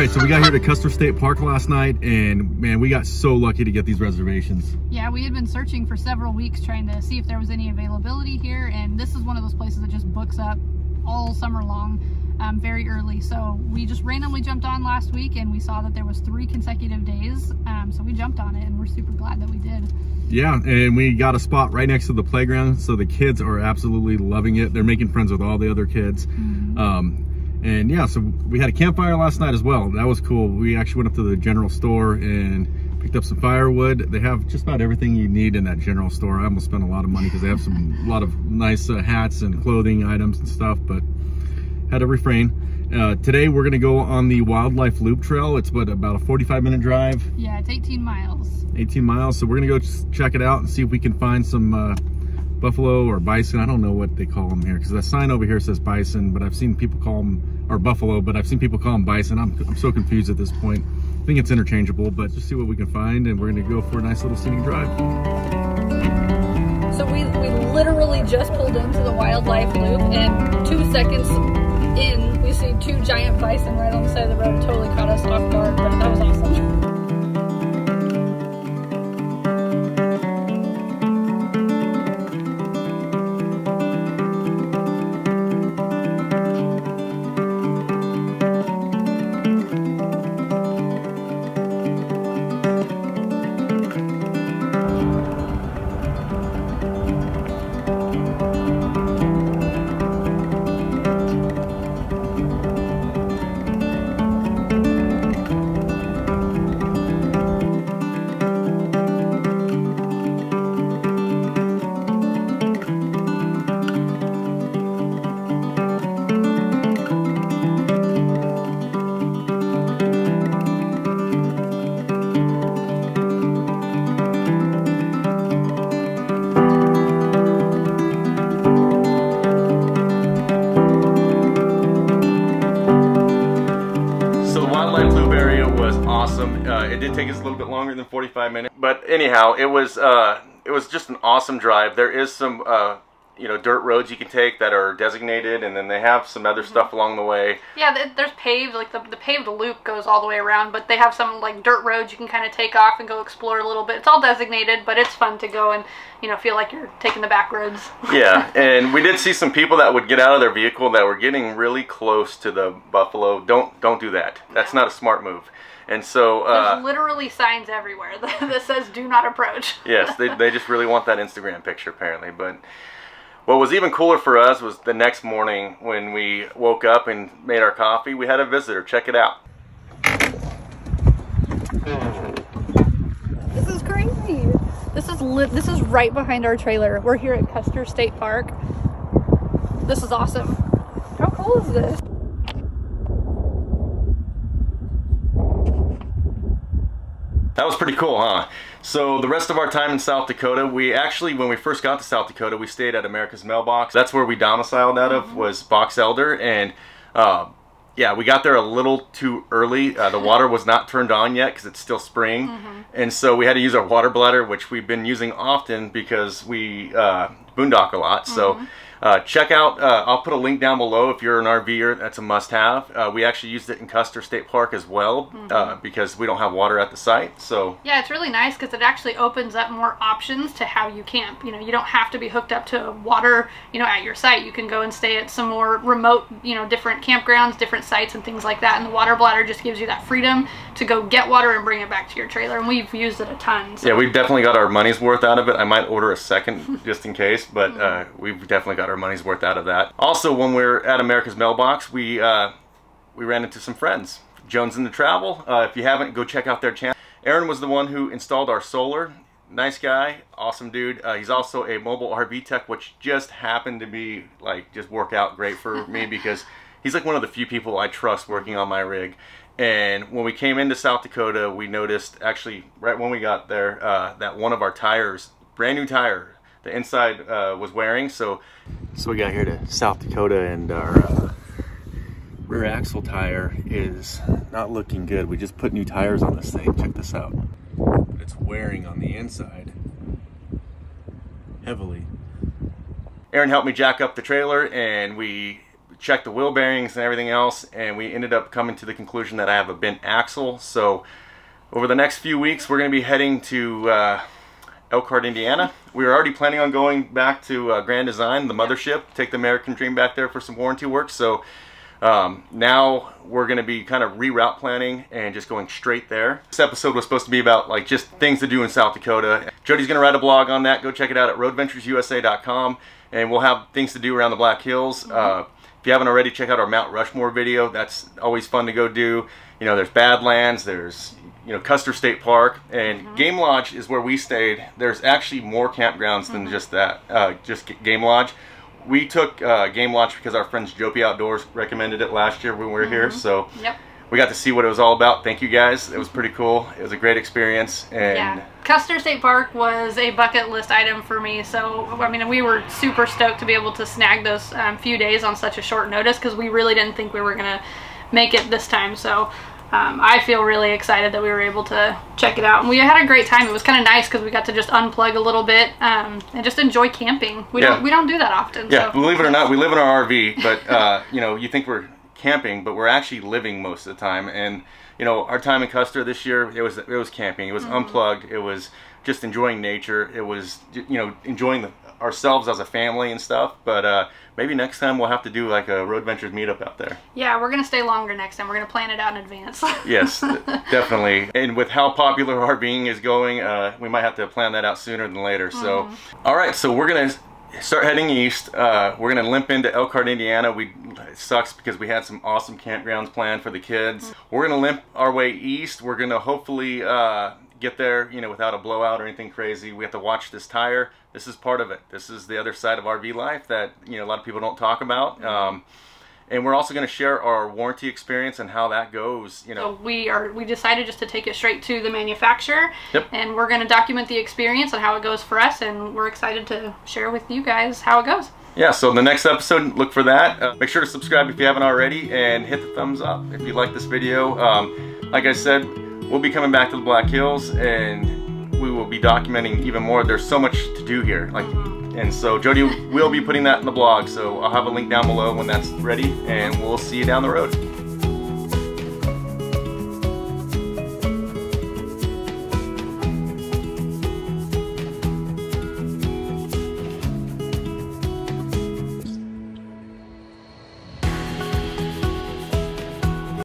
right, so we got here to Custer State Park last night, and man, we got so lucky to get these reservations. Yeah, we had been searching for several weeks trying to see if there was any availability here, and this is one of those places that just books up all summer long. Um, very early. So we just randomly jumped on last week and we saw that there was three consecutive days. Um, so we jumped on it and we're super glad that we did. Yeah, and we got a spot right next to the playground. So the kids are absolutely loving it. They're making friends with all the other kids. Mm -hmm. um, and yeah, so we had a campfire last night as well. That was cool. We actually went up to the general store and picked up some firewood. They have just about everything you need in that general store. I almost spent a lot of money because they have some a lot of nice uh, hats and clothing items and stuff, but had to refrain. Uh, today we're gonna go on the Wildlife Loop Trail. It's what, about a 45 minute drive? Yeah, it's 18 miles. 18 miles, so we're gonna go check it out and see if we can find some uh, buffalo or bison. I don't know what they call them here because the sign over here says bison, but I've seen people call them, or buffalo, but I've seen people call them bison. I'm, I'm so confused at this point. I think it's interchangeable, but just see what we can find and we're gonna go for a nice little scenic drive. So we, we literally just pulled into the wildlife loop and two seconds in, we see two giant bison right on the side of the road. Totally caught us off guard, did take us a little bit longer than 45 minutes, but anyhow, it was uh, it was just an awesome drive. There is some uh, you know dirt roads you can take that are designated, and then they have some other mm-hmm. stuff along the way. Yeah, there's paved like the the paved loop goes all the way around, but they have some like dirt roads you can kind of take off and go explore a little bit. It's all designated, but it's fun to go and you know feel like you're taking the back roads. yeah, and we did see some people that would get out of their vehicle that were getting really close to the buffalo. Don't don't do that. That's not a smart move. And so uh, there's literally signs everywhere that, that says "Do not approach." yes, they they just really want that Instagram picture apparently. But what was even cooler for us was the next morning when we woke up and made our coffee. We had a visitor. Check it out. This is crazy. This is lit. This is right behind our trailer. We're here at Custer State Park. This is awesome. How cool is this? That was pretty cool, huh? So the rest of our time in South Dakota, we actually, when we first got to South Dakota, we stayed at America's Mailbox. That's where we domiciled out of, was Box Elder. And uh, yeah, we got there a little too early. Uh, the water was not turned on yet because it's still spring, mm-hmm. and so we had to use our water bladder, which we've been using often because we uh, boondock a lot. Mm-hmm. So uh, check out, uh, I'll put a link down below if you're an RVer, that's a must-have. Uh, we actually used it in Custer State Park as well mm -hmm. because we don't have water at the site. So Yeah, it's really nice because it actually opens up more options to how you camp. You know, you don't have to be hooked up to water, you know, at your site. You can go and stay at some more remote, you know, different campgrounds, different sites and things like that. And the water bladder just gives you that freedom to go get water and bring it back to your trailer. And we've used it a ton. So. Yeah, we've definitely got our money's worth out of it. I might order a second just in case, but -hmm. we've definitely got our money's worth out of that. Also, when we are at America's Mailbox, we uh, we ran into some friends. JonesN2Travel. Uh, if you haven't, go check out their channel. Aaron was the one who installed our solar. Nice guy, awesome dude. Uh, he's also a mobile RV tech, which just happened to be like just work out great for me because he's like one of the few people I trust working on my rig. And when we came into South Dakota, we noticed actually right when we got there uh, that one of our tires, brand new tire, the inside uh, was wearing. So, so we got here to South Dakota and our uh, rear axle tire is not looking good. We just put new tires on this thing. Check this out. But it's wearing on the inside heavily. Aaron helped me jack up the trailer and we checked the wheel bearings and everything else and we ended up coming to the conclusion that I have a bent axle. So over the next few weeks we're going to be heading to uh, Elkhart, Indiana. We were already planning on going back to uh, Grand Design, the mothership, take the American Dream back there for some warranty work. So um, now we're going to be kind of reroute planning and just going straight there. This episode was supposed to be about like just things to do in South Dakota. Jody's going to write a blog on that. Go check it out at roadventuresusa.com and we'll have things to do around the Black Hills. Mm -hmm. uh, if you haven't already, check out our Mount Rushmore video. That's always fun to go do. You know, there's Badlands, there's you know Custer State Park and mm-hmm. Game Lodge is where we stayed. There's actually more campgrounds than mm-hmm. just that, uh, just Game Lodge. We took uh, Game Lodge because our friends Jouppi Outdoors recommended it last year when we were mm-hmm. here. So yep. we got to see what it was all about. Thank you guys. It was pretty cool. It was a great experience. And yeah. Custer State Park was a bucket list item for me. So I mean, we were super stoked to be able to snag those um, few days on such a short notice because we really didn't think we were gonna make it this time. So um, I feel really excited that we were able to check it out. And we had a great time. It was kind of nice because we got to just unplug a little bit um, and just enjoy camping. We yeah. don't we don't do that often. Yeah, so. believe it or not, we live in our RV, but uh, you know, you think we're camping, but we're actually living most of the time. And you know, our time in Custer this year, it was it was camping. It was mm -hmm. unplugged. It was just enjoying nature. It was you know enjoying the, ourselves as a family and stuff. But uh, maybe next time we'll have to do like a Road Ventures meetup out there. Yeah, we're gonna stay longer next time. We're gonna plan it out in advance. yes, definitely. And with how popular RVing is going, uh, we might have to plan that out sooner than later. So, mm. all right, so we're gonna start heading east. Uh, we're gonna limp into Elkhart, Indiana. We it sucks because we had some awesome campgrounds planned for the kids. Mm. We're gonna limp our way east. We're gonna hopefully uh, get there, you know, without a blowout or anything crazy. We have to watch this tire. This is part of it. This is the other side of RV life that, you know, a lot of people don't talk about. Mm-hmm. Um, and we're also going to share our warranty experience and how that goes you know so we are we decided just to take it straight to the manufacturer yep. and we're going to document the experience and how it goes for us and we're excited to share with you guys how it goes yeah so in the next episode look for that uh, make sure to subscribe if you haven't already and hit the thumbs up if you like this video um, like i said we'll be coming back to the Black Hills and we will be documenting even more. There's so much to do here. Like, and so Jody will be putting that in the blog. So I'll have a link down below when that's ready and we'll see you down the road.